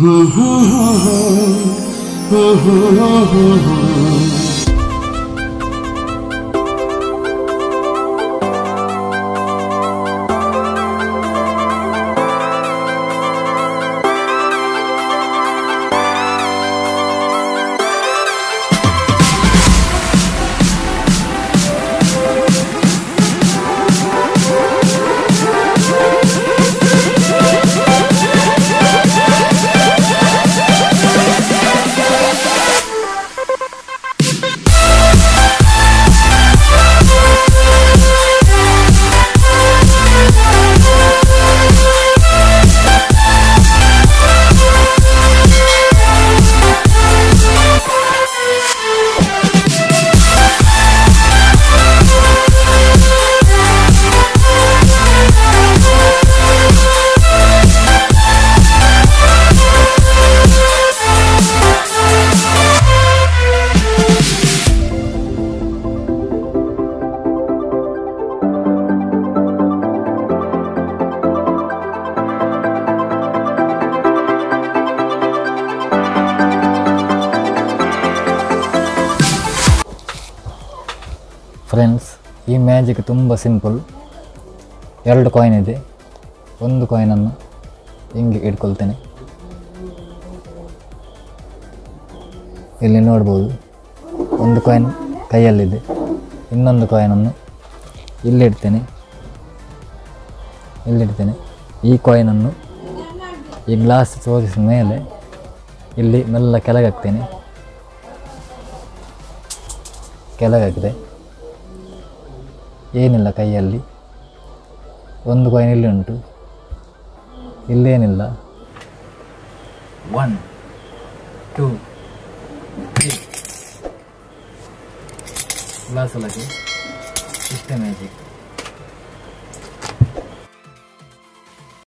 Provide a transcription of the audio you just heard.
Ooh, ooh. Friends ಈ magic ತುಂಬ simple ಎರಡು ಕಾಯಿನ್ ಇದೆ. ಒಂದು ಕಾಯಿನನ್ನು ಹಿಂಗೆ ಇಟ್ಕೊಳ್ತೇನೆ. ಇಲ್ಲಿ ನೋಡ್ಬೋದು. ಒಂದು ಕಾಯಿನ್ ಕೈಯಲ್ಲಿದೆ. ಇನ್ನೊಂದು ಕಾಯಿನನ್ನು ಇಲ್ಲಿಡ್ತೇನೆ ಇಲ್ಲಿಡ್ತೇನೆ ಈ ಕಾಯಿನನ್ನು ಈ ಗ್ಲಾಸ್ ತೋರಿಸಿದ ಮೇಲೆ ಇಲ್ಲಿ ಮೆಲ್ಲ ಕೆಳಗಾಗ್ತೇನೆ ಕೆಳಗಾಗಿದೆ. ಏನಿಲ್ಲ ಕೈಯಲ್ಲಿ. ಒಂದು ಕಾಯಿನ್ ಇಲ್ಲಿ ಉಂಟು. ಇಲ್ಲೇನಿಲ್ಲ. ಒನ್ ಟೂ ತ್ರೀ ಒಳಗೆ ಇಷ್ಟೇ ಮ್ಯಾಜಿಕ್